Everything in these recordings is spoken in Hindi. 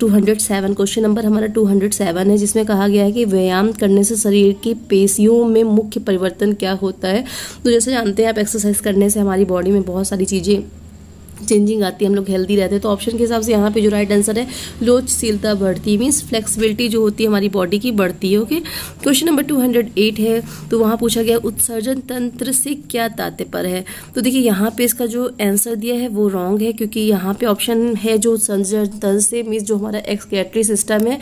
207 क्वेश्चन नंबर हमारा 207 है, जिसमें कहा गया है कि व्यायाम करने से शरीर की पेशियों में मुख्य परिवर्तन क्या होता है? तो जैसे जानते हैं आप एक्सरसाइज करने से हमारी बॉडी में बहुत सारी चीज़ें चेंजिंग आती है, हम लोग हेल्दी रहते हैं। तो ऑप्शन के हिसाब से यहाँ पे जो राइट आंसर है, लोचशीलता बढ़ती है मीन्स फ्लेक्सिबिलिटी जो होती है हमारी बॉडी की बढ़ती है ओके क्वेश्चन नंबर 208 है तो वहाँ पूछा गया, उत्सर्जन तंत्र से क्या तात्पर्य है? तो देखिए, यहाँ पे इसका जो आंसर दिया है, वो रॉन्ग है, क्योंकि यहाँ पे ऑप्शन है जो उत्सर्जन तंत्र से मीन्स जो हमारा एक्सकेटरी सिस्टम है,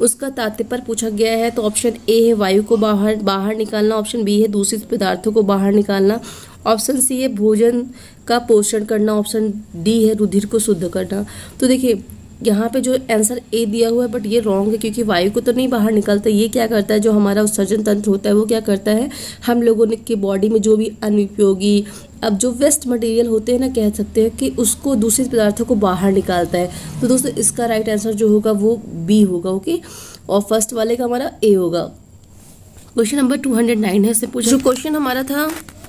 उसका तात्पर्य पूछा गया है। तो ऑप्शन ए है, वायु को बाहर बाहर निकालना ऑप्शन बी है, दूषित पदार्थों को बाहर निकालना ऑप्शन सी है भोजन का पोषण करना, ऑप्शन डी है रुधिर को शुद्ध करना। तो देखिए, यहाँ पे जो आंसर ए दिया हुआ है बट ये रॉन्ग है, क्योंकि वायु को तो नहीं बाहर निकलता। ये क्या करता है? जो हमारा उत्सर्जन तंत्र होता है, वो क्या करता है? हम लोगों ने की बॉडी में जो भी अनुपयोगी, अब जो वेस्ट मटेरियल होते हैं ना, कह सकते हैं कि उसको दूसरे पदार्थों को बाहर निकालता है। तो दोस्तों, इसका राइट आंसर जो होगा, वो बी होगा ओके और फ़र्स्ट वाले का हमारा ए होगा। Question number two hundred nine है, इससे पूछा। क्वेश्चन हमारा था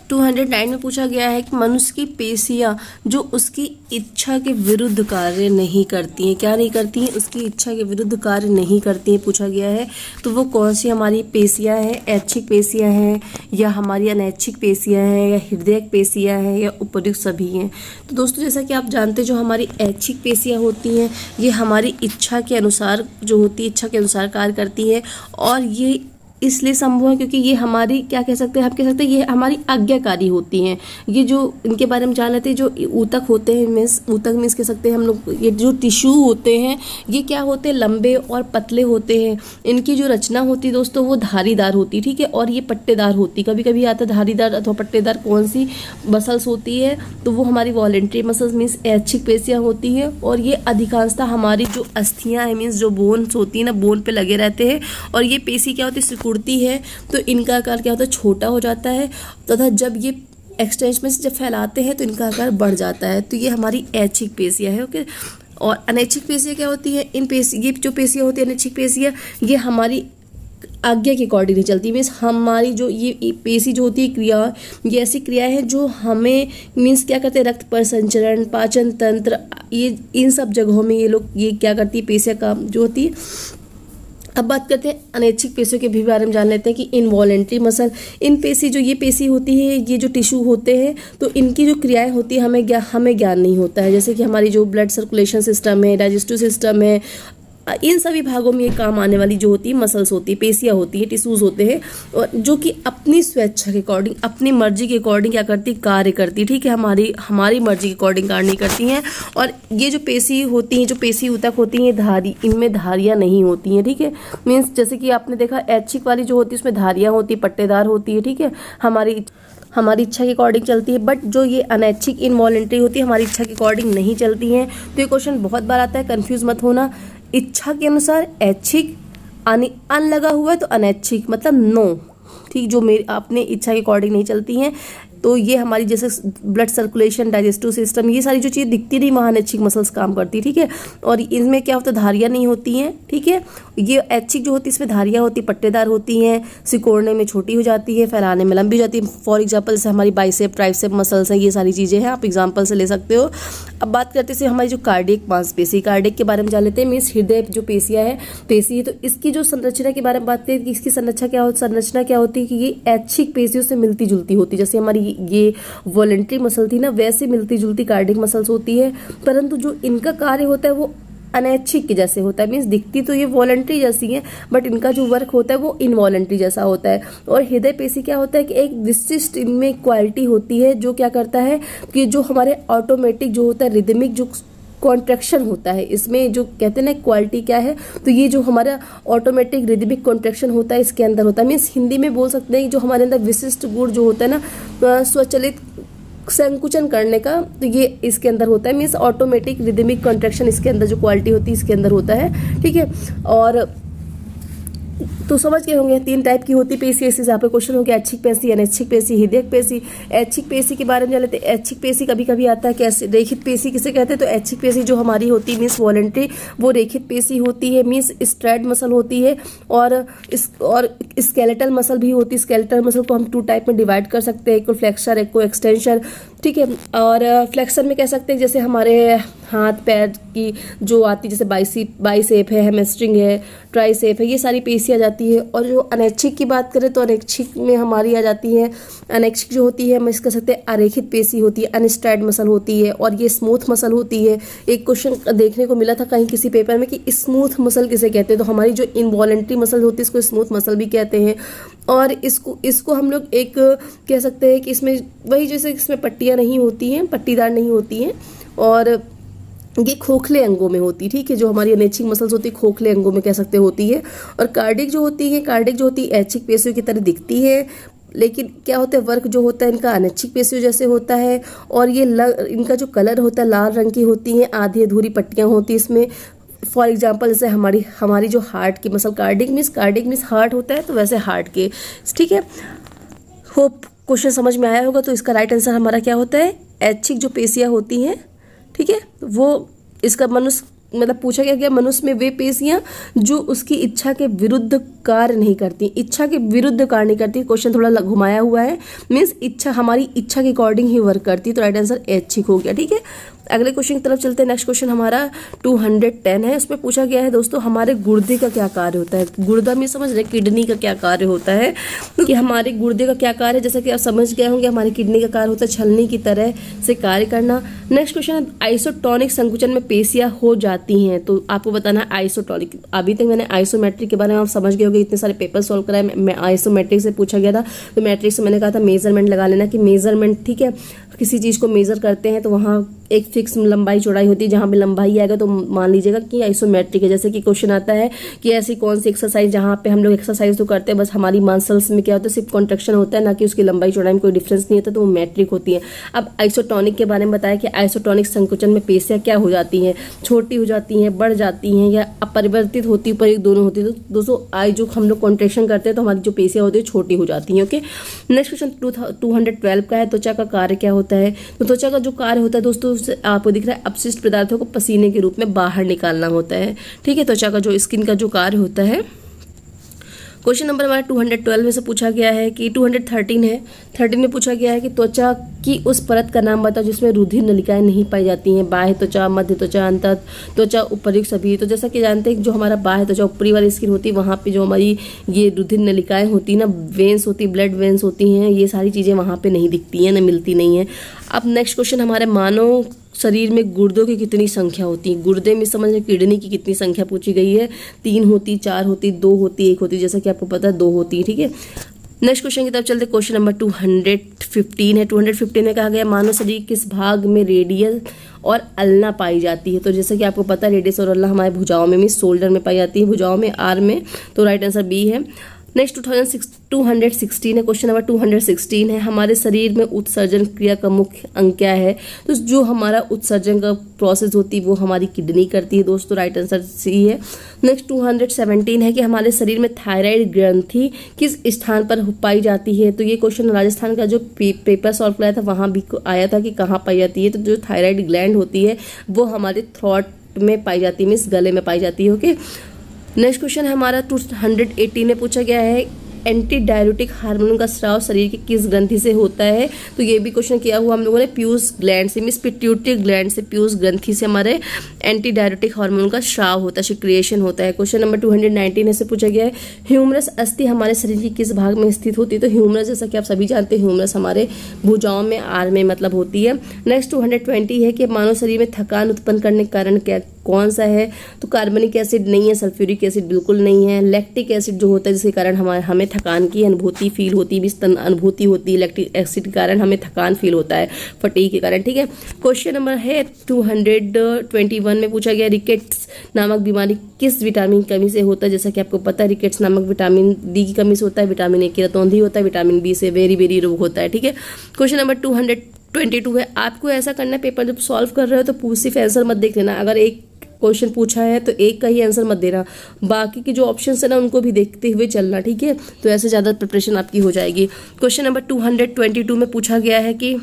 209 में पूछा गया है कि मनुष्य की पेशियाँ जो उसकी इच्छा के विरुद्ध कार्य नहीं करती हैं। क्या नहीं करती हैं? उसकी इच्छा के विरुद्ध कार्य नहीं करती हैं, पूछा गया है। तो वो कौन सी हमारी पेशियाँ हैं? ऐच्छिक पेशियाँ हैं या हमारी अनैच्छिक पेशियाँ हैं या हृदय पेशियाँ हैं या उपयुक्त सभी हैं? तो दोस्तों, जैसा कि आप जानते जो हमारी ऐच्छिक पेशियाँ होती हैं, ये हमारी इच्छा के अनुसार जो होती है, इच्छा के अनुसार कार्य करती हैं और ये इसलिए संभव है क्योंकि ये हमारी, क्या कह सकते हैं, आप कह सकते हैं, ये हमारी आज्ञाकारी होती हैं। ये जो इनके बारे में जान लेते हैं, जो ऊतक होते हैं मीन्स ऊतक मीन्स कह सकते हैं हम लोग, ये जो टिश्यू होते हैं, ये क्या होते हैं, लंबे और पतले होते हैं। इनकी जो रचना होती है दोस्तों, वो धारीदार होती है, ठीक है? और ये पट्टेदार होती कभी कभी आता है धारीदार अथवा पट्टेदार कौन सी मसल्स होती है तो वो हमारी वॉलेंट्री मसल्स मीन्स ऐच्छिक पेशियाँ होती हैं और ये अधिकांशतः हमारी जो अस्थियाँ हैं मीन्स जो बोन्स होती हैं ना बोन पे लगे रहते हैं और ये पेशी क्या होती है उड़ती है तो इनका आकार क्या होता है? छोटा हो जाता है, तथा जब ये एक्सटेंशन में से जब फैलाते हैं तो इनका आकार बढ़ जाता है। तो ये हमारी ऐच्छिक पेशियाँ है, ओके? और अनैच्छिक पेशियाँ क्या होती है? इन पेशी, ये जो पेशियाँ होती है, अनैच्छिक पेशियाँ, ये हमारी आज्ञा के अकॉर्डिंग नहीं चलती। मीन्स हमारी जो ये पेशी जो होती है, क्रिया, ये ऐसी क्रिया है जो हमें मीन्स क्या करते हैं? रक्त पर संचरण, पाचन तंत्र, ये, इन सब जगहों में ये लोग ये क्या करती है? पेशियाँ काम जो होती है अब बात करते हैं अनैच्छिक पेशियों के भी बारे में जान लेते हैं कि इनवॉलेंट्री मसल इन पेशी जो ये पेशी होती है, ये जो टिश्यू होते हैं तो इनकी जो क्रियाएँ होती है, हमें ज्ञान हमें ज्ञान नहीं होता है। जैसे कि हमारी जो ब्लड सर्कुलेशन सिस्टम है डाइजेस्टिव सिस्टम है इन सभी भागों में ये काम आने वाली जो होती है मसल्स होती है, पेशियाँ होती है टिश्यूज होते हैं, और जो कि अपनी स्वेच्छा के अकॉर्डिंग अपनी मर्ज़ी के अकॉर्डिंग क्या करती, कार्य करती है ठीक है? हमारी हमारी मर्ज़ी के अकॉर्डिंग कार्य नहीं करती हैं, और ये जो पेशी होती हैं, जो पेशी उतक होती हैं धारी, इनमें धारियाँ नहीं होती हैं, ठीक है? मीन्स जैसे कि आपने देखा, ऐच्छिक वाली जो होती है, उसमें धारियाँ होती है, पट्टेदार होती है, ठीक है? हमारी हमारी इच्छा के अकॉर्डिंग चलती है बट जो ये अनैच्छिक इनवॉलेंट्री होती है, हमारी इच्छा के अकॉर्डिंग नहीं चलती हैं तो ये क्वेश्चन बहुत बार आता है कंफ्यूज मत होना। इच्छा के अनुसार ऐच्छिक अन लगा हुआ है तो अनैच्छिक मतलब नो ठीक, जो मेरी, अपने इच्छा के अकॉर्डिंग नहीं चलती हैं। तो ये हमारी जैसे ब्लड सर्कुलेशन डाइजेस्टिव सिस्टम ये सारी जो चीज़ दिखती नहीं, वहाँ ऐच्छिक मसल्स काम करती, ठीक है? और इनमें क्या होता है? धारियाँ नहीं होती हैं, ठीक है? ये ऐच्छिक जो होती है, इसमें धारियाँ होती, पट्टेदार होती हैं, सिकोड़ने में छोटी हो जाती है, फैलाने में लंबी हो जाती है। फॉर एग्ज़ाम्पल जैसे हमारी बाइसेप ट्राइसेप मसल्स हैं, ये सारी चीज़ें हैं, आप एग्ज़ाम्पल से ले सकते हो। अब बात करते हैं हमारी जो कार्डिक मांसपेशी कार्डिक के बारे में जान लेते हैं। मीन्स हृदय जो पेशियाँ है, पेशी है तो इसकी जो संरचना के बारे में बात करें, कि इसकी संरचना क्या होती संरचना क्या होती है कि ये ऐच्छिक पेशियों से मिलती जुलती होती है। जैसे हमारी ये वॉलेंट्री मसल थी ना, वैसे मिलती जुलती कार्डिक मसल्स होती है, परंतु जो इनका कार्य होता है वो अनैच्छिक जैसे होता है मीन्स दिखती तो ये वॉलेंट्री जैसी है बट इनका जो वर्क होता है वो इनवॉलेंट्री जैसा होता है। और हृदय पेशी क्या होता है कि एक विशिष्ट इनमें क्वालिटी होती है, जो क्या करता है कि जो हमारे ऑटोमेटिक जो होता है रिदमिक जो कॉन्ट्रेक्शन होता है। इसमें जो कहते हैं ना क्वालिटी क्या है तो ये जो हमारा ऑटोमेटिक रिदमिक कॉन्ट्रेक्शन होता है, इसके अंदर होता है। मीन्स हिंदी में बोल सकते हैं जो हमारे अंदर विशिष्ट गुण जो होता है ना स्वचलित संकुचन करने का तो ये इसके अंदर होता है। मीन्स ऑटोमेटिक रिदिमिक कॉन्ट्रेक्शन इसके अंदर जो क्वालिटी होती है, इसके अंदर होता है। ठीक है? और तो समझ गए होंगे, तीन टाइप की होती पेशी ऐसी यहाँ पे क्वेश्चन हो गया, ऐच्छिक पेशी, अनैच्छिक पेशी, हृदयक पेशी। ऐच्छिक पेशी के बारे में जान लेते हैं ऐच्छिक पेशी कभी कभी आता है कैसे रेखित पेशी किसे कहते हैं? तो ऐच्छिक पेशी जो हमारी होती है मीन्स वॉलेंट्री वो रेखित पेशी होती है मीन्स स्ट्रेड मसल होती है और इस, और स्केलेटल मसल भी होती है। स्केलेटल मसल को हम टू टाइप में डिवाइड कर सकते हैं एक को फ्लेक्सर एक को एक्सटेंशन ठीक है, और फ्लेक्सर में कह सकते हैं, जैसे हमारे हाथ, पैर की जो आती, जैसे बाइसी, बाइसेप है हेमस्ट्रिंग है ट्राई ट्राइसेप है, ये सारी पेशी आ जाती है, और जो अनैच्छिक की बात करें तो अनैच्छिक में हमारी आ जाती है, अनैच्छिक जो होती है, हम इस कह सकते हैं अरेखित पेशी होती है अनस्ट्राइड मसल होती है, और ये स्मूथ मसल होती है। एक क्वेश्चन देखने को मिला था कहीं किसी पेपर में कि स्मूथ मसल किसे कहते हैं तो हमारी जो इनवॉलेंट्री मसल होती है, इसको स्मूथ मसल भी कहते हैं, और इसको इसको हम लोग एक कह सकते हैं कि इसमें, वही जैसे इसमें पट्टियाँ नहीं होती हैं पट्टीदार नहीं होती हैं और ये खोखले अंगों में होती है ठीक है जो हमारी अनैच्छिक मसल्स होती है खोखले अंगों में कह सकते होती है। और कार्डिक जो होती है कार्डिक जो होती है ऐच्छिक पेशियों की तरह दिखती है लेकिन क्या होता है वर्क जो होता है इनका अनैच्छिक पेशियों जैसे होता है और ये लग, इनका जो कलर होता है लाल रंग की होती हैं आधी अधूरी पट्टियाँ होती हैं इसमें। फॉर एग्ज़ाम्पल जैसे हमारी हमारी जो हार्ट की muscle cardiac means cardiac means heart होता है तो वैसे हार्ट के ठीक है। होप क्वेश्चन समझ में आया होगा तो इसका राइट आंसर हमारा क्या होता है? ऐच्छिक जो पेशियाँ होती हैं, ठीक है? वो इसका मनुष्य मतलब पूछा गया कि मनुष्य में वे पेशियाँ जो उसकी इच्छा के विरुद्ध कार्य नहीं करती, इच्छा के विरुद्ध कार्य नहीं करती। क्वेश्चन थोड़ा घुमाया हुआ है। मीन्स इच्छा, हमारी इच्छा के अकॉर्डिंग ही वर्क करती तो राइट आंसर ऐच्छिक हो गया, ठीक है? अगले क्वेश्चन की तरफ़ चलते हैं। नेक्स्ट क्वेश्चन हमारा 210 है। उसमें पूछा गया है, दोस्तों, हमारे गुर्दे का क्या कार्य होता है? गुर्दा में समझ रहे किडनी का क्या कार्य होता है? कि हमारे गुर्दे का क्या कार्य है? जैसा कि आप समझ गए होंगे, हमारी किडनी का कार्य होता है छलनी की तरह से कार्य करना। नेक्स्ट क्वेश्चन है आइसोटोनिक संकुचन में पेशियाँ हो जाती हैं। तो आपको बताना है आइसोटोनिक अभी तक मैंने आइसोमेट्रिक के बारे में आप समझ गए होंगे, इतने सारे पेपर सॉल्व कराए, मैं आइसोमेट्रिक से पूछा गया था। तो मैट्रिक से मैंने कहा था मेज़रमेंट लगा लेना कि मेज़रमेंट ठीक है? किसी चीज़ को मेज़र करते हैं तो वहाँ एक फिक्स लंबाई चौड़ाई होती है, जहाँ पे लंबाई आएगा तो मान लीजिएगा कि आइसोमेट्रिक है। जैसे कि क्वेश्चन आता है कि ऐसी कौन सी एक्सरसाइज जहाँ पे हम लोग एक्सरसाइज तो करते हैं, बस हमारी मसल्स में क्या होता है, सिर्फ़ कॉन्ट्रेक्शन होता है, ना कि उसकी लंबाई चौड़ाई में कोई डिफरेंस नहीं होता तो वो मैट्रिक होती है। अब आइसोटोनिक के बारे में बताया कि आइसोटोनिक संकुचन में पेशियाँ क्या हो जाती हैं? छोटी हो जाती हैं, बढ़ जाती हैं या अपरिवर्तित होती पर दोनों होती है? तो दोस्तों आई जो हम लोग कॉन्ट्रेक्शन करते हैं तो हमारी जो पेशियाँ होती है छोटी हो जाती हैं ओके नेक्स्ट क्वेश्चन टू का है, त्वचा का कार्य क्या होता है? तो त्वचा का जो कार्य होता है, दोस्तों आपको दिख रहा है अपशिष्ट पदार्थों को पसीने के रूप में बाहर निकालना होता है। ठीक है, त्वचा का जो स्किन का जो कार्य होता है। क्वेश्चन नंबर हमारा 212 में से पूछा गया है कि 213 है। 13 में पूछा गया है कि त्वचा की उस परत का नाम बताओ जिसमें रुधिर नलिकाएँ नहीं पाई जाती हैं। बाह्य त्वचा, मध्य त्वचा अंत त्वचा उपरयुक्त सभी। तो जैसा कि जानते हैं जो हमारा बाह्य त्वचा, ऊपरी वाली स्किन होती है, वहाँ पे जो हमारी ये रुधिर नलिकाएँ होती है ना वेंस होती ब्लड वेंस होती हैं, ये सारी चीज़ें वहाँ पर नहीं दिखती हैं, ना मिलती नहीं है। अब नेक्स्ट क्वेश्चन हमारे मानव शरीर में गुर्दों की कितनी संख्या होती है? गुर्दे में समझ किडनी की कितनी संख्या पूछी गई है? तीन होती, चार होती, दो होती, एक होती, जैसा कि आपको पता है, दो होती है, ठीक है? नेक्स्ट क्वेश्चन की तरफ़ चलते question number two hundred fifteen है। टू हंड्रेड फिफ्टीन में कहा गया मानव शरीर किस भाग में रेडियल और अल्ना पाई जाती है? तो जैसे कि आपको पता है रेडियस और अल्ला हमारे भुजाओं में मीन शोल्डर में पाई जाती है, भुजाओं में आर में। तो राइट आंसर बी है। Next two thousand two hundred sixteen है question number two hundred sixteen है। हमारे शरीर में उत्सर्जन क्रिया का मुख्य अंग क्या है? तो जो हमारा उत्सर्जन का प्रोसेस होती है वो हमारी किडनी करती है दोस्तों राइट आंसर सी है नेक्स्ट टू हंड्रेड सेवनटीन है कि हमारे शरीर में थायराइड ग्रंथि किस स्थान पर पाई जाती है? तो ये क्वेश्चन राजस्थान का जो पे, पेपर सॉल्व कराया था वहाँ भी आया था कि कहाँ पाई जाती है। तो जो थायराइड ग्लैंड होती है वो हमारे थ्रॉट में पाई जाती है मीन्स गले में पाई जाती है ओके नेक्स्ट क्वेश्चन हमारा टू हंड्रेड एटीन में पूछा गया है एंटी डायरेटिक हार्मोन का स्राव शरीर की किस ग्रंथि से होता है? तो ये भी क्वेश्चन किया हुआ हम लोगों ने प्यूस ग्लैंड से मीस पिट्यूटरी ग्लैंड से प्यूस ग्रंथि से हमारे एंटी डायरेटिक हार्मोन का स्राव होता है सिक्रिएशन होता है। क्वेश्चन नंबर टू हंड्रेड से पूछा गया है ह्यूमरस अस्थि हमारे शरीर की किस भाग में स्थित होती है? तो ह्यूमरस जैसा कि आप सभी जानते हैं ह्यूमरस हमारे भुजाओं में, आर में मतलब होती है। नेक्स्ट टू हंड्रेड ट्वेंटी है कि मानव शरीर में थकान उत्पन्न करने के कारण क्या कौन सा है? तो कार्बनिक एसिड नहीं है, सल्फ्यूरिक एसिड बिल्कुल नहीं है। लैक्टिक एसिड जो होता है, जिसके कारण हमारे हमें थकान की अनुभूति फील होती है अनुभूति होती है लैक्टिक एसिड के कारण हमें थकान फील होता है फटी के कारण, ठीक है? क्वेश्चन नंबर है टू में पूछा गया रिकेट्स नामक बीमारी किस विटामिन कमी से होता है? जैसा कि आपको पता है रिकेट्स नामक विटामिन डी की कमी से होता है विटामिन ए की रतौंधी होता है विटामिन बी से वेरी वेरी रोग होता है, ठीक है? क्वेश्चन नंबर टू है, आपको ऐसा करना है पेपर जब सॉल्व कर रहे हो तो सिर्फ़ आंसर मत देख लेना। अगर एक क्वेश्चन पूछा है तो एक का ही आंसर मत देना। बाकी के जो ऑप्शन है ना, उनको भी देखते हुए चलना, ठीक है? तो ऐसे ज़्यादा प्रिपरेशन आपकी हो जाएगी। क्वेश्चन नंबर टू में पूछा गया है कि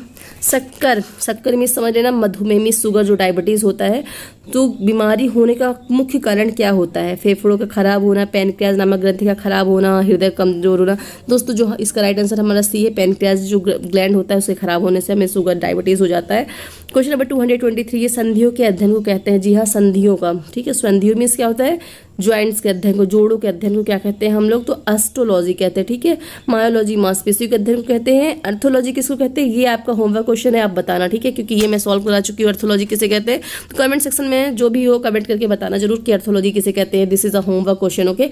शक्कर शक्कर में समझ लेना, मधुमेह में शुगर जो डायबिटीज़ होता है तो बीमारी होने का मुख्य कारण क्या होता है? फेफड़ों का खराब होना पेनक्रियाज नामक ग्रंथि का खराब होना, हृदय कमज़ोर होना। दोस्तों, जो इसका राइट आंसर हमारा सी है पेनक्रियाज जो ग्लैंड होता है उसके खराब होने से हमें शुगर डायबिटीज़ हो जाता है। Question number two hundred twenty three ये संधियों के अध्ययन को कहते हैं। जी हाँ संधियों का ठीक है? संधियों मीन्स क्या होता है? ज्वाइंट्स के अध्ययन को, जोड़ों के अध्ययन को क्या कहते हैं? हम लोग तो एस्ट्रोलॉजी कहते हैं, ठीक है? मायोलॉजी मांसपेशियों के अध्ययन को कहते हैं। अर्थोलॉजी किसको कहते हैं? ये आपका होमवर्क क्वेश्चन है, आप बताना, ठीक है? क्योंकि ये मैं सॉल्व करा चुकी हूँ अर्थोलॉजी किसे कहते हैं? तो कमेंट सेक्शन में जो भी हो कमेंट करके बताना ज़रूर कि अर्थोलॉजी किसे कहते हैं। This is a homework question okay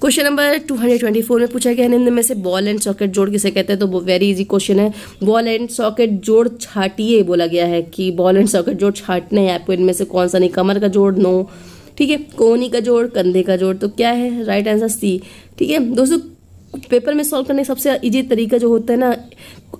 question number two में पूछा गया निम्न में से बॉल एंड सॉकेट जोड़ किसे कहते हैं? तो वेरी इजी क्वेश्चन है। बॉल एंड सॉकेट जोड़ छाटिए बोला गया है कि बॉल एंड सॉकेट जोड़ छाटने हैं। आपको इनमें से कौन सा नहीं? कमर का जोड़ नो। ठीक है, कोहनी का जोड़, कंधे का जोड़ तो क्या है? राइट आंसर सी ठीक है, दोस्तों पेपर में सॉल्व करने का सबसे इजी तरीका जो होता है ना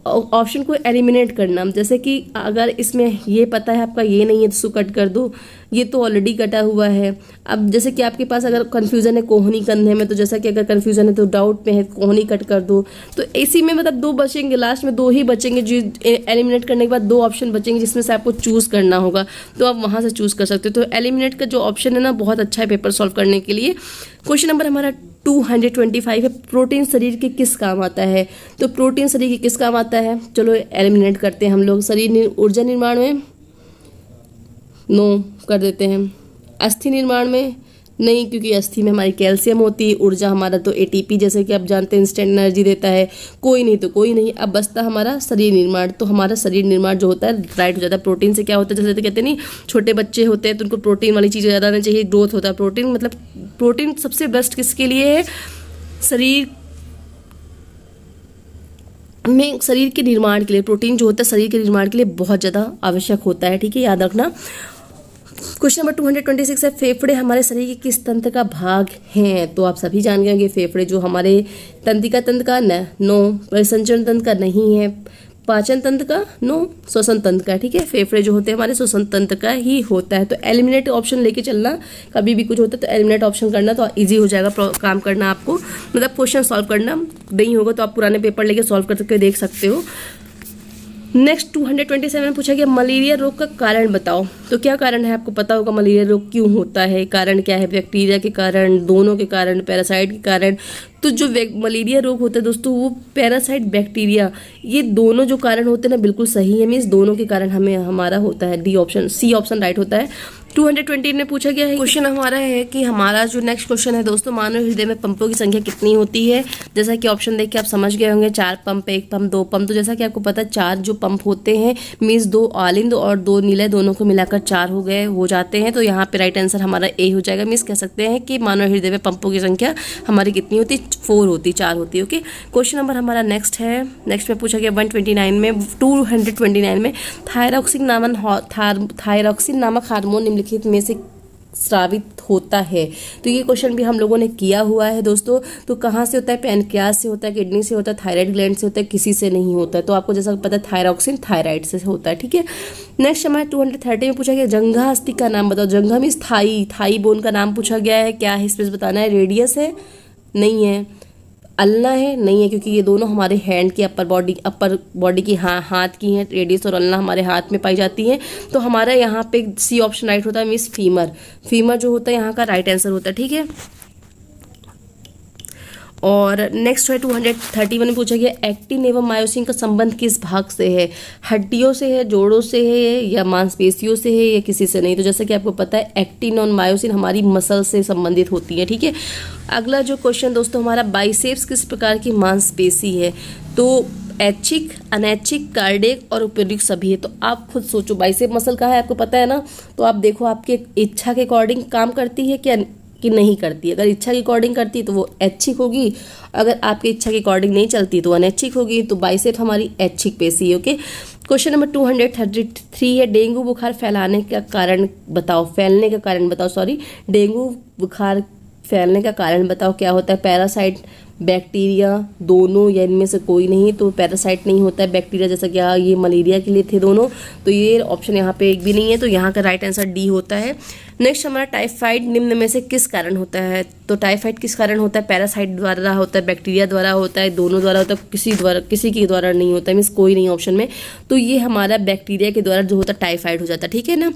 ऑप्शन को एलिमिनेट करना। जैसे कि अगर इसमें ये पता है आपका ये नहीं है तो कट कर दो। ये तो ऑलरेडी कटा हुआ है। अब जैसे कि आपके पास अगर कन्फ्यूज़न है कोहनी कंधे में तो जैसा कि अगर कन्फ्यूज़न है तो डाउट में है, कोहनी कट कर दो। तो इसी में मतलब दो बचेंगे लास्ट में दो ही बचेंगे, जो एलिमिनेट करने के बाद दो ऑप्शन बचेंगे, जिसमें से आपको चूज़ करना होगा। तो आप वहाँ से चूज़ कर सकते हो। तो एलिमिनेट का जो ऑप्शन है ना, बहुत अच्छा है पेपर सॉल्व करने के लिए। क्वेश्चन नंबर हमारा 225 है। प्रोटीन शरीर के किस काम आता है? तो प्रोटीन शरीर के किस काम आता है? चलो एलिमिनेट करते हैं हम लोग। शरीर ऊर्जा निर्माण में? नो कर देते हैं। अस्थि निर्माण में? नहीं, क्योंकि अस्थि में हमारी कैल्शियम होती है ऊर्जा हमारा तो एटीपी जैसे कि आप जानते हैं इंस्टेंट एनर्जी देता है। कोई नहीं तो कोई नहीं। अब बसता हमारा शरीर निर्माण। तो हमारा शरीर निर्माण जो होता है राइट हो जाता है प्रोटीन से क्या होता है? जैसे तो कहते नहीं, छोटे बच्चे होते हैं तो उनको प्रोटीन वाली चीज़ें ज़्यादा आना चाहिए ग्रोथ होता है। प्रोटीन मतलब प्रोटीन सबसे बेस्ट किसके लिए है? शरीर में, शरीर के निर्माण के लिए। प्रोटीन जो होता है, शरीर के निर्माण के लिए बहुत ज़्यादा आवश्यक होता है। ठीक है, याद रखना। क्वेश्चन नंबर 226 है, फेफड़े हमारे शरीर के किस तंत्र का भाग हैं? तो आप सभी जान गए होंगे फेफड़े जो हमारे तंत्रिका तंत्र का न, नो, परिसंचरण तंत्र का नहीं है, पाचन तंत्र का, नो, श्वसन तंत्र का, ठीक है? फेफड़े जो होते हैं हमारे श्वसन तंत्र का ही होता है। तो एलिमिनेट ऑप्शन लेके चलना, कभी भी कुछ होता है तो एलिमिनेट ऑप्शन करना तो इजी हो जाएगा काम करना आपको। मतलब क्वेश्चन सॉल्व करना, नहीं होगा तो आप पुराने पेपर लेके सॉल्व करके देख सकते हो। नेक्स्ट 227 में पूछा गया, मलेरिया रोग का कारण बताओ। तो क्या कारण है? आपको पता होगा मलेरिया रोग क्यों होता है? कारण क्या है? बैक्टीरिया के कारण, दोनों के कारण, पैरासाइट के कारण तो जो मलेरिया रोग होता है दोस्तों, वो पैरासाइट बैक्टीरिया ये दोनों जो कारण होते हैं ना, बिल्कुल सही है मीन्स दोनों के कारण हमें, हमारा होता है D option C option right होता है। 220 में पूछा गया है। क्वेश्चन हमारा है कि हमारा जो नेक्स्ट क्वेश्चन है दोस्तों, मानव हृदय में पंपों की संख्या कितनी होती है? जैसा कि ऑप्शन देख के आप समझ गए होंगे, चार पंप एक पंप दो पंप तो जैसा कि आपको पता है चार जो पंप होते हैं, मीन्स दो आलिंद और दो नीले दोनों को मिलाकर चार हो गए, हो जाते हैं। तो यहाँ पे राइट आंसर हमारा ए हो जाएगा। मीन्स कह सकते हैं कि मानव हृदय में पंपों की संख्या हमारी कितनी होती है? फोर होती, चार होती ओके क्वेश्चन नंबर हमारा नेक्स्ट है। नेक्स्ट में पूछा गया वन में टू में थायरॉक्सिन नामक थायरॉक्सिन नामक हार्मोन निम्नलिखित में से स्रावित होता है। तो ये क्वेश्चन भी हम लोगों ने किया हुआ है दोस्तों। तो कहाँ से होता है? पैनक्रियाज से होता है किडनी से होता है थायराइड ग्लैंड से होता है, किसी से नहीं होता है। तो आपको जैसा पता है थायरॉक्सिन थायराइड से होता है, ठीक है? नेक्स्ट हमारे टू हंड्रेड थर्टी में पूछा गया, जंघा अस्थि का नाम बताओ। जंघा मीन्स थाई थाई बोन का नाम पूछा गया है। क्या है? स्पेस बताना है। रेडियस है। नहीं है। अलना है, नहीं है, क्योंकि ये दोनों हमारे हैंड की अपर बॉडी अपर बॉडी की हाँ हाथ की हैं रेडियस और अलना हमारे हाथ में पाई जाती है। तो हमारा यहाँ पे सी ऑप्शन राइट होता है मीस फीमर फीमर जो होता है, यहाँ का राइट आंसर होता है, ठीक है? और नेक्स्ट है टू हंड्रेड थर्टी वन में पूछा गया एक्टिन एवं मायोसिन का संबंध किस भाग से है? हड्डियों से है, जोड़ों से है, या मांसपेशियों से है, या किसी से नहीं? तो जैसे कि आपको पता है एक्टिन और मायोसिन हमारी मसल से संबंधित होती है, ठीक है? अगला जो क्वेश्चन दोस्तों, हमारा बाइसेप्स किस प्रकार की मांसपेशी है? तो ऐच्छिक, अनैच्छिक कार्डिक और उपयुक्त सभी है। तो आप खुद सोचो बाइसेप मसल का है, आपको पता है ना? तो आप देखो, आपके इच्छा के अकॉर्डिंग काम करती है क्या? कि नहीं करती। अगर इच्छा के अकॉर्डिंग करती तो वो ऐच्छिक होगी। अगर आपकी इच्छा के अकॉर्डिंग नहीं चलती तो अनैच्छिक होगी। तो बाइसेप हमारी ऐच्छिक पेशी है okay question number two hundred thirty three है। डेंगू बुखार फैलाने का कारण बताओ। फैलने का कारण बताओ सॉरी डेंगू बुखार फैलने का कारण बताओ। क्या होता है? पैरासाइट बैक्टीरिया दोनों या इनमें से कोई नहीं तो पैरासाइट नहीं होता है बैक्टीरिया, जैसा क्या ये मलेरिया के लिए थे दोनों तो ये ऑप्शन यहाँ पे एक भी नहीं है तो यहाँ का राइट आंसर डी होता है। नेक्स्ट हमारा टाइफाइड निम्न में से किस कारण होता है? तो टाइफाइड किस कारण होता है? पैरासाइट द्वारा होता है बैक्टीरिया द्वारा होता है, दोनों द्वारा होता है, किसी द्वारा, किसी के द्वारा नहीं होता है मीन्स कोई नहीं ऑप्शन में। तो ये हमारा बैक्टीरिया के द्वारा जो होता है टाइफाइड हो जाता है, ठीक है ना?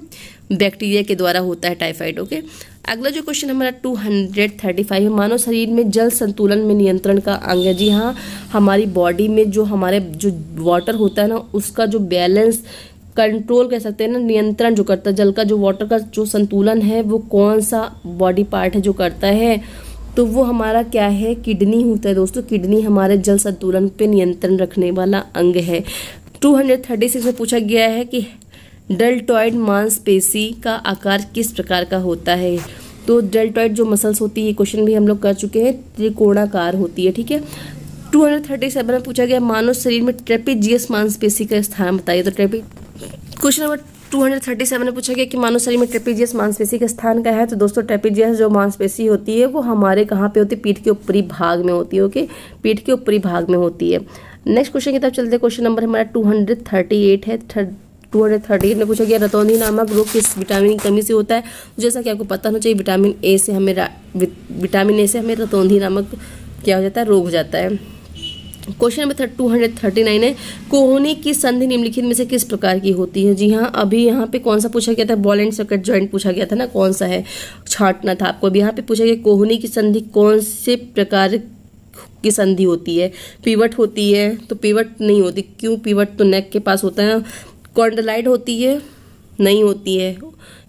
बैक्टीरिया के द्वारा होता है टाइफाइड ओके अगला जो क्वेश्चन हमारा टू हंड्रेड थर्टी फाइव है, मानव शरीर में जल संतुलन में नियंत्रण का अंग है। जी हाँ हमारी बॉडी में जो हमारे, जो वाटर होता है ना, उसका जो बैलेंस कंट्रोल कह सकते हैं ना, नियंत्रण जो करता है, जल का जो वाटर का जो संतुलन है, वो कौन सा बॉडी पार्ट है जो करता है? तो वो हमारा क्या है? किडनी होता है दोस्तों। किडनी हमारे जल संतुलन पे नियंत्रण रखने वाला अंग है। 236 में पूछा गया है कि डेल्टॉइड मांसपेशी का आकार किस प्रकार का होता है? तो डेल्टॉइड जो मसल्स होती है, ये क्वेश्चन भी हम लोग कर चुके हैं, त्रिकोणाकार होती है, ठीक है? 237 में पूछा गया, मानव शरीर में ट्रेपीजियस मांसपेशी का स्थान बताइए। तो ट्रेपी क्वेश्चन नंबर 237 में पूछा गया कि मानव शरीर में ट्रेपीजियस मांसपेशी का स्थान क्या है? तो दोस्तों ट्रेपीजियस जो मांसपेशी होती है, वो हमारे कहाँ पे होती है? पीठ के ऊपरी भाग में होती है ओके पीठ के ऊपरी भाग में होती है। नेक्स्ट क्वेश्चन की तरफ़ चलते हैं। क्वेश्चन नंबर हमारा 238 है। टू हंड्रेड थर्टी में पूछा गया, रतौंधी नामक रोग किस विटामिन की कमी से होता है? जैसा कि आपको पता होना चाहिए, विटामिन ए से हमें विटामिन ए से हमें रतौंधी नामक क्या हो जाता है? रोग हो जाता है। Question number two hundred thirty nine है, कोहनी की संधि निम्नलिखित में से किस प्रकार की होती है? जी हाँ अभी यहाँ पे कौन सा पूछा गया था? बॉल एंड सर्किट ज्वाइंट पूछा गया था ना, कौन सा है? छाटना था आपको। अभी यहाँ पे पूछा गया, कोहनी की संधि कौन से प्रकार की संधि होती है? पीवट होती है तो पीवट नहीं होती, क्यों? पीवट तो नेक के पास होता है कॉन्डलाइड होती है, नहीं होती है,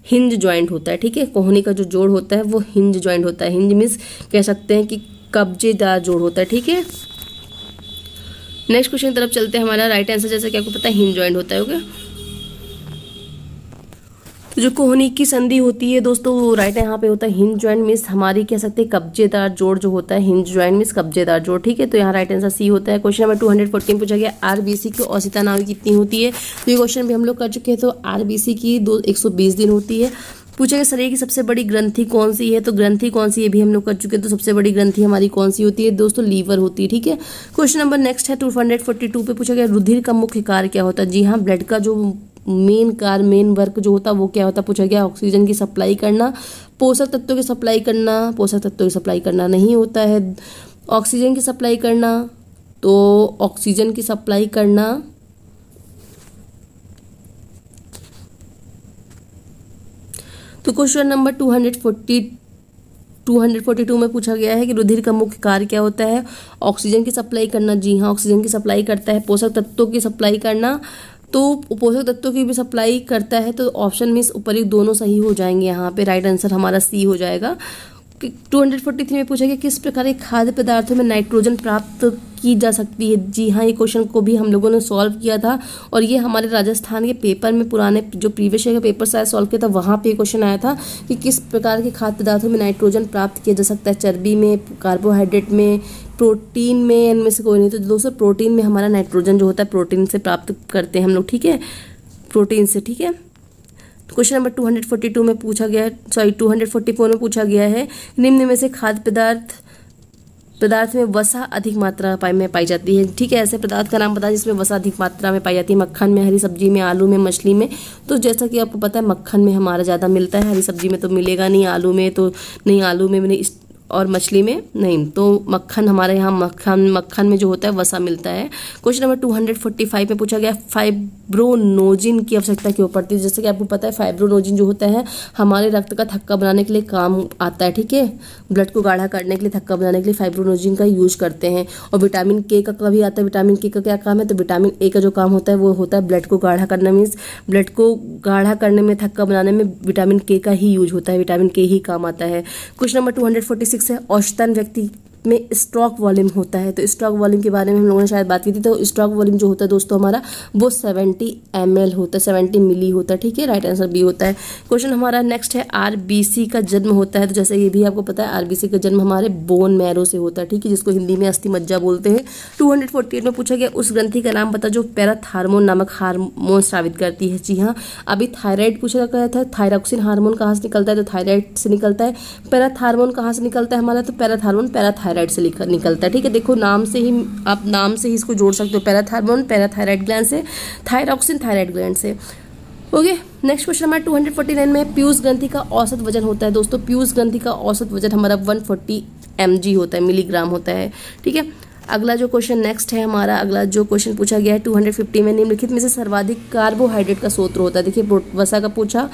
हिंज ज्वाइंट होता है, ठीक है? कोहनी का जो जोड़ होता है, वो हिंज ज्वाइंट होता है। हिंज मीन्स कह सकते हैं कि कब्जेदार जोड़ होता है, ठीक है? नेक्स्ट क्वेश्चन की तरफ़ चलते हैं हमारा। राइट आंसर जैसे कि आपको पता है, हिंज ज्वाइंट होता है, ओके? जो कोहनी की संधि होती है, दोस्तों, वो राइट यहाँ पे होता है हिंज ज्वाइंट मीन्स हमारी कह सकते हैं कब्जेदार जोड़ जो होता है हिंज ज्वाइंट मीन्स कब्जेदार जोड़। ठीक है? तो यहाँ राइट आंसर सी होता है। Question number two hundred fourteen पूछा गया। आरबीसी की औसिता नावी कितनी होती है? तो ये क्वेश्चन भी हम लोग कर चुके हैं। तो आरबीसी की दो, एक सौ बीस दिन होती है। पूछा गया शरीर की सबसे बड़ी ग्रंथि कौन सी है? तो ग्रंथि कौन सी, ये भी हम लोग कर चुके हैं। तो सबसे बड़ी ग्रंथि हमारी कौन सी होती है? दोस्तों, लीवर होती है। ठीक है? क्वेश्चन नंबर नेक्स्ट है। टू हंड्रेड फोर्टी टू पे पूछा गया, रुधिर का मुख्य कार्य क्या होता है? जी हाँ ब्लड का जो मेन कार मेन वर्क जो होता है वो क्या होता है पूछा गया ऑक्सीजन की सप्लाई करना। पोषक तत्वों की सप्लाई करना, पोषक तत्वों की सप्लाई करना नहीं होता है। ऑक्सीजन की सप्लाई करना तो ऑक्सीजन की सप्लाई करना तो question number two hundred forty two hundred forty two में पूछा गया है कि रुधिर का मुख्य कार्य क्या होता है? ऑक्सीजन की सप्लाई करना, जी हाँ ऑक्सीजन की सप्लाई करता है। पोषक तत्वों की सप्लाई करना तो पोषक तत्वों की भी सप्लाई करता है तो ऑप्शन में ऊपर दोनों सही हो जाएँगे यहाँ पे राइट आंसर हमारा सी हो जाएगा। टू हंड्रेड फोर्टी थ्री में पूछा गया किस प्रकार के खाद्य पदार्थों में नाइट्रोजन प्राप्त की जा सकती है? जी हाँ ये क्वेश्चन को भी हम लोगों ने सॉल्व किया था और ये हमारे राजस्थान के पेपर में पुराने, जो प्रीवियस ईयर का पेपर शायद सॉल्व किया था, वहाँ पे क्वेश्चन आया था कि किस प्रकार के खाद्य पदार्थों में नाइट्रोजन प्राप्त किया जा सकता है? चर्बी में कार्बोहाइड्रेट में प्रोटीन में, इनमें से कोई नहीं। तो दोस्तों प्रोटीन में हमारा नाइट्रोजन जो होता है प्रोटीन से प्राप्त करते हैं हम लोग, ठीक है? प्रोटीन से, ठीक है? क्वेश्चन नंबर 242 में पूछा गया सॉरी 244 में पूछा गया है, निम्न में से खाद्य पदार्थ पदार्थ में वसा अधिक मात्रा में पाई जाती है। ठीक है, ऐसे पदार्थ का नाम बता जिसमें वसा अधिक मात्रा में पाई जाती है, मक्खन में, हरी सब्ज़ी में, आलू में, मछली में। तो जैसा कि आपको पता है, मक्खन में हमारा ज़्यादा मिलता है, हरी सब्ज़ी में तो मिलेगा नहीं, आलू में तो नहीं, आलू में मैंने और मछली में नहीं। तो मक्खन, हमारे यहाँ मक्खन मक्खन में जो होता है, वसा मिलता है। Question number two hundred forty five में पूछा गया फाइब्रोनोजिन की आवश्यकता क्यों पड़ती है? जैसे कि आपको पता है फाइब्रोनोजिन जो होता है, हमारे रक्त का थक्का बनाने के लिए काम आता है, ठीक है? ब्लड को गाढ़ा करने के लिए, थक्का बनाने के लिए फाइब्रोनोजिन का यूज़ करते हैं। और विटामिन के का कभी आता है विटामिन के का क्या काम है? तो विटामिन ए का जो काम होता है, वो होता है ब्लड को गाढ़ा करना मीन्स ब्लड को गाढ़ा करने में, थक्का बनाने में विटामिन के का ही यूज़ होता है विटामिन के ही काम आता है। Question number two hundred forty six है औसतन व्यक्ति में स्टॉक वॉल्यूम होता है। तो स्टॉक वॉल्यूम के बारे में हम लोगों ने शायद बात की थी। तो स्टॉक वॉल्यूम जो होता है दोस्तों हमारा, वो सेवेंटी एम होता है सेवेंटी मिली होता है, ठीक है? राइट आंसर बी होता है। क्वेश्चन हमारा नेक्स्ट है आरबीसी का जन्म होता है। तो जैसे ये भी आपको पता है आरबीसी का जन्म हमारे बोन मैरो से होता है, ठीक है? जिसको हिंदी में अस्थि मज्जा बोलते हैं। टू में पूछा गया, उस ग्रंथि का नाम बता जो पैराथार्मोन नामक हार्मोन स्रावित करती है। जी हाँ अभी थायराइड पूछा गया था थायरॉक्सिन हार्मोन कहाँ से निकलता है? तो थायराइड से निकलता है। पैराथार्मोन कहाँ से निकलता है हमारा? तो पैराथार्मोन पैराथायराइड से निकलता है। ठीक है, देखो, नाम से ही आप नाम से ही इसको जोड़ सकते हो। पैराथार्मोन, पैराथायराइड ग्लैंड से थायरॉक्सिन थायराइड ग्लैंड से ओके नेक्स्ट क्वेश्चन हमारा 249 में पीयूष ग्रंथि का औसत वज़न होता है। दोस्तों पीयूष ग्रंथि का औसत वज़न हमारा 140 फोर्टी होता है मिलीग्राम होता है। ठीक है, अगला जो क्वेश्चन नेक्स्ट है हमारा, अगला जो क्वेश्चन पूछा गया है 250 में, निम्नलिखित में से सर्वाधिक कार्बोहाइड्रेट का स्रोत होता है। देखिए वसा का पूछा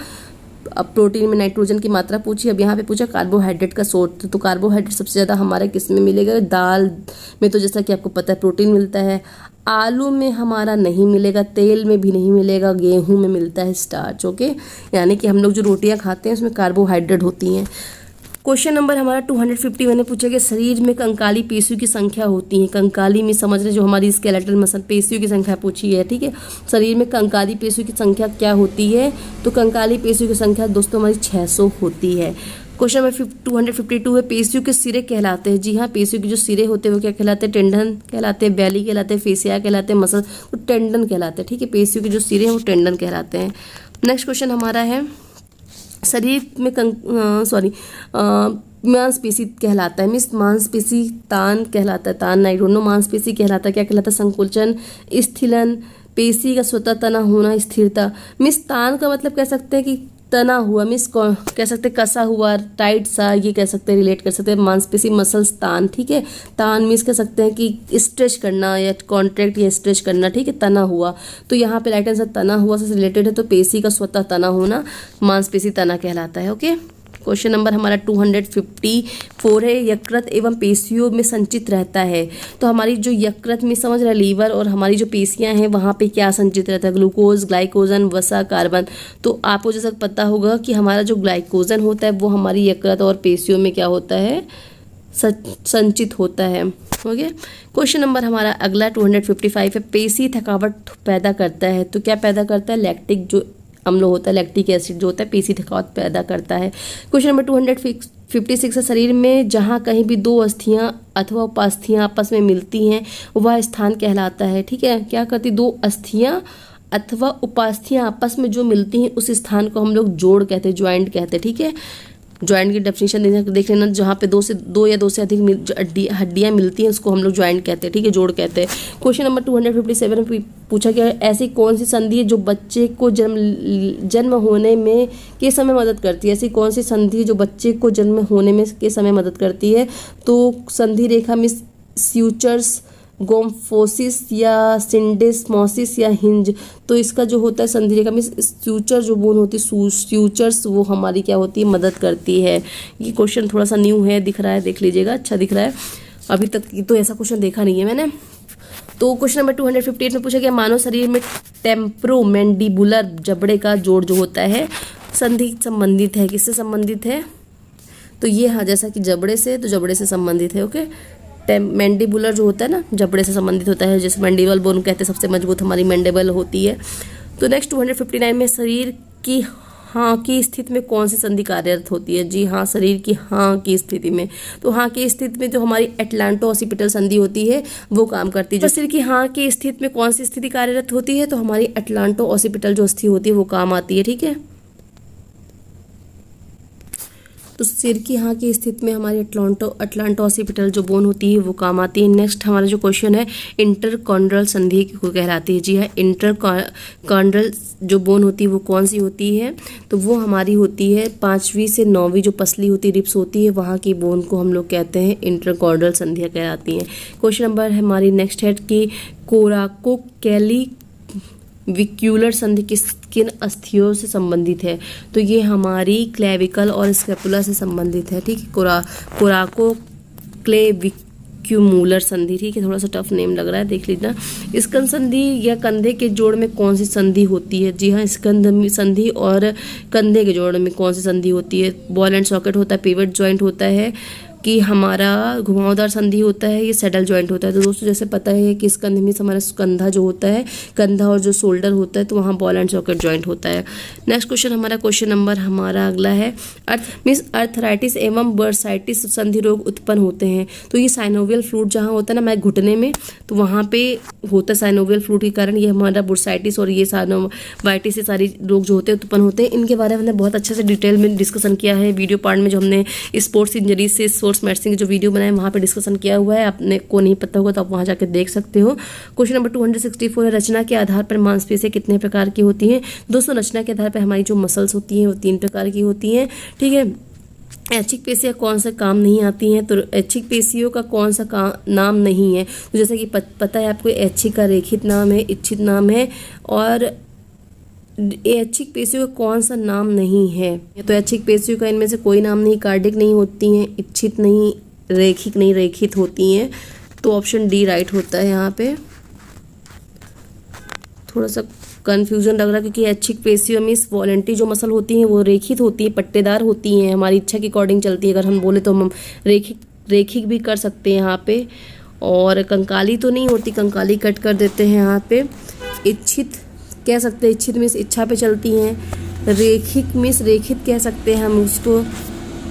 अब प्रोटीन में नाइट्रोजन की मात्रा पूछी, अब यहाँ पे पूछा कार्बोहाइड्रेट का सोर्स तो कार्बोहाइड्रेट सबसे ज़्यादा हमारे किसमें मिलेगा? दाल में तो जैसा कि आपको पता है, प्रोटीन मिलता है। आलू में हमारा नहीं मिलेगा, तेल में भी नहीं मिलेगा, गेहूँ में मिलता है स्टार्च ओके यानी कि हम लोग जो रोटियाँ खाते हैं, उसमें कार्बोहाइड्रेट होती हैं। क्वेश्चन नंबर हमारा 250 मैंने पूछा कि शरीर में कंकाली पेशियों की संख्या होती है। कंकाली में समझ रहे, जो हमारी स्केलेटल मसल पेशियों की संख्या पूछी है, ठीक है? शरीर में कंकाली पेशियों की संख्या क्या होती है? तो कंकाली पेशियों की संख्या दोस्तों हमारी 600 होती है। Question number two hundred fifty two है, पेशियों के सिरे कहलाते हैं। जी हाँ पेशियों के जो सिरे होते हैं, वो क्या कहलाते हैं? टेंडन कहलाते हैं बैली कहलाते हैं फेसिया कहलाते हैं मसल तो टेंडन कहलाते हैं, ठीक है? पेशियों के जो सिरे हैं, वो टेंडन कहलाते हैं। नेक्स्ट क्वेश्चन हमारा है शरीर में सॉरी मांसपेशी कहलाता है मिस मांसपेशी तान कहलाता है, तान नहीं नो मांसपेशी कहलाता है, क्या कहलाता है, संकुचन, स्थिलन, पेशी का स्वतः तना होना स्थिरता। मिस तान का मतलब कह सकते हैं कि तना हुआ मीन्स कह सकते कसा हुआ टाइट सा, ये कह सकते हैं रिलेट कर सकते हैं, मांसपेशी मसल्स तान, ठीक है? तान मीन्स कह सकते हैं कि स्ट्रेच करना या कॉन्ट्रैक्ट या स्ट्रेच करना, ठीक है? तना हुआ। तो यहाँ पे राइट आंसर तना हुआ से रिलेटेड है तो पेशी का स्वतः तना होना, मांसपेशी तना कहलाता है ओके क्वेश्चन नंबर हमारा 254 है, यकृत एवं पेशियों में संचित रहता है। तो हमारी जो यकृत में समझ रहा है, लीवर और हमारी जो पेशियाँ हैं, वहाँ पे क्या संचित रहता है? ग्लूकोज, ग्लाइकोजन, वसा, कार्बन। तो आपको जैसा पता होगा कि हमारा जो ग्लाइकोजन होता है, वो हमारी यकृत और पेशियों में क्या होता है? संचित होता है। ओके क्वेश्चन नंबर हमारा अगला 255 है। पेशी थकावट पैदा करता है। तो क्या पैदा करता है? लैक्टिक जो अम्ल होता है लैक्टिक एसिड जो होता है पेशी थकावट पैदा करता है। Question number two hundred fifty six शरीर में जहाँ कहीं भी दो अस्थियाँ अथवा उपास्थियाँ आपस में मिलती हैं, वह स्थान कहलाता है, ठीक है? क्या करती, दो अस्थियाँ अथवा उपास्थियाँ आपस में जो मिलती हैं, उस स्थान को हम लोग जोड़ कहते हैं ज्वाइंट कहते हैं, ठीक है? ज्वाइंट की डेफिनेशन देख लेना, जहाँ पे दो से, दो या दो से अधिक हड्डियाँ मिलती हैं, उसको हम लोग ज्वाइंट कहते हैं, ठीक है, जोड़ कहते हैं। Question number two hundred fifty seven में पूछा गया ऐसी कौन सी संधि है जो बच्चे को जन्म जन्म होने में, के समय मदद करती है? ऐसी कौन सी संधि जो बच्चे को जन्म होने में, के समय मदद करती है? तो संधि रेखा मिस स्यूचर्स गोम्फोसिस या सिंडेस्मोसिस या हिंज तो इसका जो होता है संधि रेखा में फ्यूचर जो बोन होती है फ्यूचर्स, वो हमारी क्या होती है, मदद करती है। ये क्वेश्चन थोड़ा सा न्यू है, दिख रहा है, देख लीजिएगा अच्छा दिख रहा है। अभी तक तो ऐसा क्वेश्चन देखा नहीं है मैंने। तो question number two hundred fifty eight में पूछा गया, मानव शरीर में टेम्प्रोमेंडिबुलर जबड़े का जोड़ जो होता है, संधि संबंधित है, किससे संबंधित है? तो ये हाँ जैसा कि जबड़े से तो जबड़े से संबंधित है, ओके? मैंडिबुलर जो होता है ना, जबड़े से संबंधित होता है, जैसे मैंडिबल बोन कहते हैं, सबसे मज़बूत हमारी मैंडेबल होती है। तो नेक्स्ट 259 में शरीर की हाँ की स्थिति में कौन सी संधि कार्यरत होती है? जी हाँ शरीर की हाँ की स्थिति में। तो हाँ की स्थिति में जो हमारी एटलांटो ऑसिपिटल संधि होती है, वो काम करती है। शरीर की हाँ की स्थिति में कौन सी स्थिति कार्यरत होती है तो हमारी एटलांटो ऑसिपिटल जो स्थिति होती है, वो काम आती है, ठीक है? तो सिर की हाँ की स्थिति में हमारी अटलांटो ऑसिपिटल जो बोन होती है, वो काम आती है। नेक्स्ट हमारा जो क्वेश्चन है इंटर कॉन्ड्रल संधि को कहलाती है। जी हाँ इंटर कॉन्ड्रल जो बोन होती है, वो कौन सी होती है? तो वो हमारी होती है, पाँचवीं से नौवीं जो पसली होती है रिप्स होती है, वहाँ की बोन को हम लोग कहते हैं इंटर कॉन्ड्रल संधियाँ कहलाती हैं। क्वेश्चन नंबर हमारी नेक्स्ट है कि कोराको कैली विक्यूलर संधि किस किन अस्थियों से संबंधित है। तो ये हमारी क्लेविकल और स्केपुला से संबंधित है, ठीक है? कोरा, कोराको क्लेविक्यूमूलर संधि, ठीक है? थोड़ा सा टफ नेम लग रहा है, देख लीजिए स्कंद संधि या कंधे के जोड़ में कौन सी संधि होती है? जी हाँ स्कंद संधि और कंधे के जोड़ में कौन सी संधि होती है? बॉल एंड सॉकेट होता है पेवट ज्वाइंट होता है कि हमारा घुमावदार संधि होता है, ये सेडल जॉइंट होता है। तो दोस्तों, जैसे पता है कि इस कंधे में हमारा कंधा जो होता है, कंधा और जो शोल्डर होता है तो वहाँ बॉल एंड सॉकेट जॉइंट होता है। नेक्स्ट क्वेश्चन हमारा क्वेश्चन नंबर हमारा अगला है। अर्थ मीन्स अर्थराइटिस एवं बर्साइटिस संधि रोग उत्पन्न होते हैं। तो ये साइनोवियल फ्लूट जहाँ होता है ना, मैं घुटने में तो वहाँ पे होता है साइनोवियल फ्लूट के कारण ये हमारा बुरसाइटिस और ये साइनोवाइटिस से सारी रोग जो होते हैं, उत्पन्न होते हैं। इनके बारे में हमने बहुत अच्छे से डिटेल में डिस्कशन किया है। वीडियो पार्ट में जो हमने स्पोर्ट्स इंजरीज से मेडिसिन की जो वीडियो बनाए वहाँ पर डिस्कशन किया हुआ है। आपने को नहीं पता होगा तो आप वहाँ जाकर देख सकते हो। क्वेश्चन नंबर टू है रचना के आधार पर मांसपेशियाँ कितने प्रकार की होती हैं? दोस्तों रचना के आधार पर हमारी जो मसल्स होती हैं वो तीन प्रकार की होती हैं। ठीक है? ऐच्छिक पेशियाँ कौन सा काम नहीं आती हैं? तो ऐच्छिक पेशियों का कौन सा काम नाम नहीं है? तो जैसे कि पत, पता है आपको ऐच्छिक का रेखित नाम है इच्छित नाम है। और ऐच्छिक पेशियों का कौन सा नाम नहीं है? तो ऐच्छिक पेशियों का इनमें से कोई नाम नहीं, कार्डिक नहीं होती हैं, इच्छित नहीं, रेखिक नहीं, रेखित होती हैं। तो ऑप्शन डी राइट होता है यहाँ पे। थोड़ा सा कन्फ्यूज़न लग रहा है क्योंकि ऐच्छिक पेशियों में वॉलेंट्री जो मसल होती हैं, वो रेखित होती हैं, पट्टेदार होती हैं। हमारी इच्छा के अकॉर्डिंग चलती है, अगर हम बोले तो हम रेखिक रेखिक भी कर सकते हैं यहाँ पे। और कंकाली तो नहीं होती, कंकाली कट कर देते हैं यहाँ पे। इच्छित कह सकते हैं, इच्छित मिस इच्छा पे चलती हैं। रेखिक मिस रेखित कह सकते हैं हम उसको।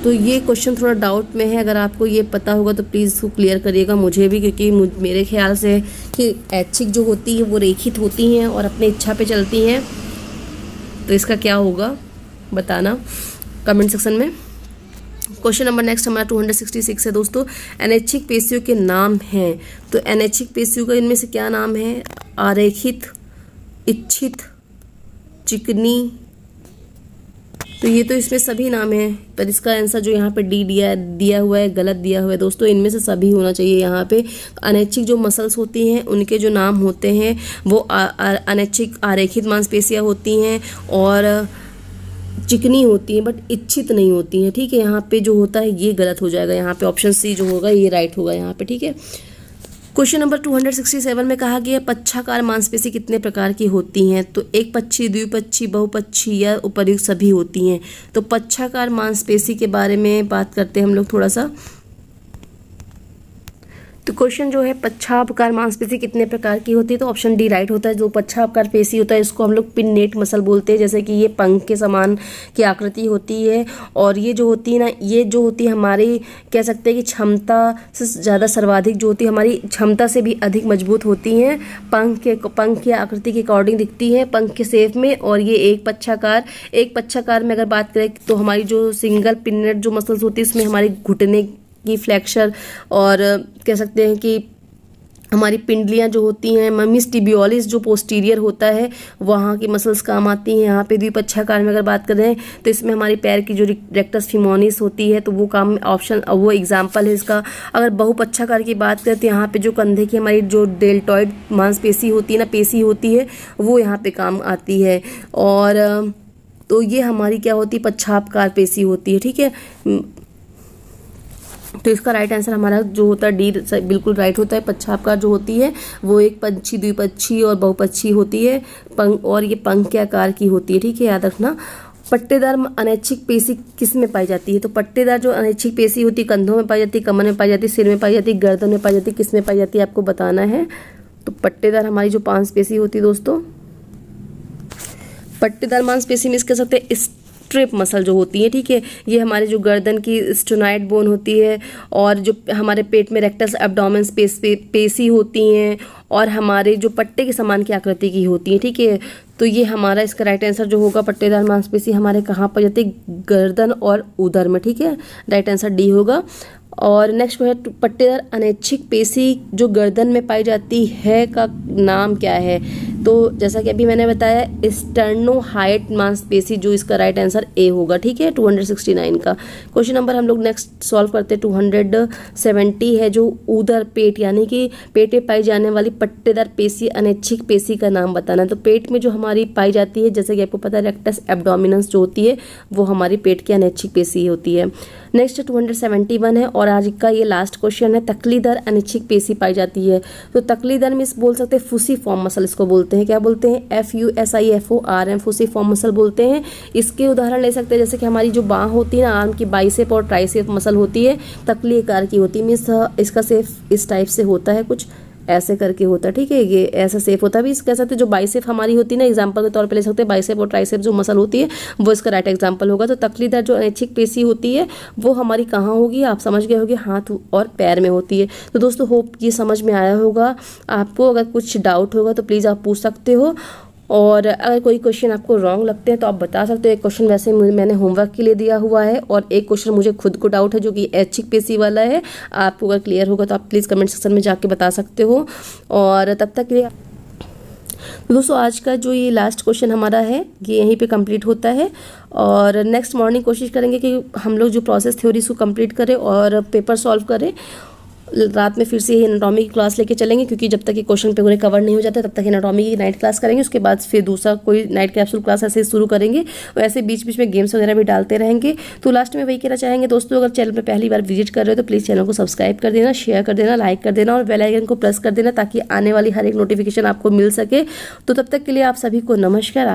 तो ये क्वेश्चन थोड़ा डाउट में है, अगर आपको ये पता होगा तो प्लीज़ इसको क्लियर करिएगा मुझे भी, क्योंकि मेरे ख्याल से कि ऐच्छिक जो होती है, वो रेखित होती हैं और अपने इच्छा पे चलती हैं। तो इसका क्या होगा, बताना कमेंट सेक्शन में। क्वेश्चन नंबर नेक्स्ट हमारा 266 है दोस्तों। अनैच्छिक पेशियों के नाम हैं। तो अनैच्छिक पेशियों का इनमें से क्या नाम है? आरेखित इच्छित, चिकनी। तो ये तो इसमें सभी नाम है, पर इसका आंसर जो यहाँ पे डी दिया दिया हुआ है, गलत दिया हुआ है, दोस्तों, इनमें से सभी होना चाहिए यहाँ पे। अनैच्छिक जो मसल्स होती हैं, उनके जो नाम होते हैं, वो अनैच्छिक आरेखित मांसपेशियाँ होती हैं और चिकनी होती हैं बट इच्छित नहीं होती हैं, ठीक है? यहाँ पे जो होता है, ये गलत हो जाएगा, यहाँ पे ऑप्शन सी जो होगा, ये राइट होगा यहाँ पे, ठीक है? क्वेश्चन नंबर 267 में कहा गया पच्छाकार मांसपेशी कितने प्रकार की होती हैं? तो एक पक्षी, द्विपक्षी, बहुपक्षी या उपयुक्त सभी होती हैं। तो पच्छाकार मांसपेशी के बारे में बात करते हैं हम लोग थोड़ा सा। तो क्वेश्चन जो है पच्छापकार मांसपेशी कितने प्रकार की होती है? तो ऑप्शन डी राइट होता है। जो पच्छापकार पेशी होता है, इसको हम लोग पिन्नेट मसल बोलते हैं। जैसे कि ये पंख के समान की आकृति होती है और ये जो होती है ना, ये जो होती है हमारी, कह सकते हैं कि क्षमता से ज़्यादा सर्वाधिक जो होती है, हमारी क्षमता से भी अधिक मज़बूत होती हैं। पंख के, पंख की आकृति के अकॉर्डिंग दिखती है पंख के सेफ़ में और ये एक पच्छाकार एक पच्छाकार में अगर बात करें तो हमारी जो सिंगल पिन्नेट जो मसल्स होती है, उसमें हमारी घुटने की फ्लैक्चर और कह सकते हैं कि हमारी पिंडलियाँ जो होती हैं ममिस टिबियोलिस जो पोस्टीरियर होता है, वहाँ की मसल्स काम आती हैं। यहाँ पे द्विपक्षाकार में अगर बात करें तो इसमें हमारी पैर की जो रेक्टस फिमोनिस होती है तो वो काम ऑप्शन वो एग्ज़ाम्पल है इसका। अगर बहुपक्षाकार की बात करें तो यहाँ पे जो कंधे की हमारी जो डेल्टॉइड मांसपेशी होती है ना, पेशी होती है, वो यहाँ पर काम आती है। और तो ये हमारी क्या होती है, पच्छापकार पेशी होती है, ठीक है? तो इसका राइट आंसर हमारा जो होता है डी बिल्कुल राइट होता है। पच्छापकार जो होती है, वो एक पंछी, द्विपक्षी और बहुपक्षी होती है। पंख, और ये पंख के आकार की होती है, ठीक है, याद रखना। पट्टेदार अनैच्छिक पेशी किसमें पाई जाती है? तो पट्टेदार जो अनैच्छिक पेशी होती है, कंधों में पाई जाती है, कमर में पाई जाती है, सिर में पाई जाती है, गर्दन में पाई जाती है, किसमें पाई जाती है, आपको बताना है। तो पट्टेदार हमारी जो पाँच पेशी होती है दोस्तों, पट्टेदार मांसपेशी में कह सकते हैं स्ट्रिप मसल जो होती है ठीक है? ये हमारे जो गर्दन की स्टोनाइट बोन होती है और जो हमारे पेट में रेक्टस एब्डोमेंस पेस पे, पेशी होती हैं और हमारे जो पट्टे के समान की आकृति की होती है ठीक है? तो ये हमारा इसका राइट आंसर जो होगा पट्टेदार मांसपेशी हमारे कहाँ पर जाती है? गर्दन और उदर में ठीक है? राइट आंसर डी होगा। और नेक्स्ट है पट्टेदार अनैच्छिक पेशी जो गर्दन में पाई जाती है का नाम क्या है? तो जैसा कि अभी मैंने बताया स्टर्नो हाइट मांसपेशी, जो इसका राइट आंसर ए होगा, ठीक है? 269 का। क्वेश्चन नंबर हम लोग नेक्स्ट सॉल्व करते हैं। 270 है, जो उधर पेट, यानी कि पेट में पाई जाने वाली पट्टेदार पेशी, अनैच्छिक पेशी का नाम बताना। तो पेट में जो हमारी पाई जाती है, जैसे कि आपको पता है रेक्टस एब्डोमिनस जो होती है, वो हमारी पेट की अनैच्छिक पेशी होती है। Next two hundred seventy one है, और आज का ये लास्ट क्वेश्चन है, तकलीदर अनिच्छिक पेशी पाई जाती है। तो तकलीदर में बोल सकते फूसी फॉर्म मसल इसको बोलते हैं। क्या बोलते हैं? F U S I F O R M form muscle बोलते हैं। इसके उदाहरण ले सकते हैं, जैसे कि हमारी जो बाह होती है ना आर्म की बाइसेप और ट्राइसेप मसल होती है तकली आकार की होती है। मीन्स, इसका सेफ़ इस टाइप से होता है कुछ। ऐसे करके होता है ठीक है? ये ऐसा सेफ़ होता है भी, कह सकते जो बाइसेफ हमारी होती है ना एग्ज़ाम्पल के तौर पर ले सकते हैं बाइसेप और ट्राइसेप जो मसल होती है, वो इसका राइट एग्ज़ाम्पल होगा। तो तकलीदार जो ऐच्छिक पेशी होती है, वो हमारी कहाँ होगी? आप समझ गए होगी, हाथ और पैर में होती है। तो दोस्तों होप ये समझ में आया होगा। आपको अगर कुछ डाउट होगा तो प्लीज़ आप पूछ सकते हो। और अगर कोई क्वेश्चन आपको रॉन्ग लगते हैं तो आप बता सकते हो। एक क्वेश्चन वैसे मैंने होमवर्क के लिए दिया हुआ है और एक क्वेश्चन मुझे खुद को डाउट है, जो कि ऐच्छिक पेशी वाला है। आपको अगर क्लियर होगा तो आप प्लीज़ कमेंट सेक्शन में जाके बता सकते हो। और तब तक के लिए दोस्तों, आज का जो ये लास्ट क्वेश्चन हमारा है, ये यहीं पे कंप्लीट होता है। और नेक्स्ट मॉर्निंग कोशिश करेंगे कि हम लोग जो प्रोसेस थ्योरीज को कंप्लीट करें और पेपर सॉल्व करें। रात में फिर से ही एनाटॉमी की क्लास लेके चलेंगे, क्योंकि जब तक ये क्वेश्चन पेपर कवर नहीं हो जाता तब तक एनाटॉमी की नाइट क्लास करेंगे, उसके बाद फिर दूसरा कोई नाइट कैप्सूल क्लास ऐसे शुरू करेंगे, और ऐसे बीच बीच में गेम्स वगैरह भी डालते रहेंगे। तो लास्ट में वही कहना चाहेंगे दोस्तों, अगर चैनल पर पहली बार विज़िट कर रहे हो तो प्लीज़ चैनल को सब्सक्राइब कर देना शेयर कर देना लाइक कर देना, और बेलाइकन को प्रेस कर देना, ताकि आने वाली हर एक नोटिफिकेशन आपको मिल सके। तो तब तक के लिए आप सभी को नमस्कार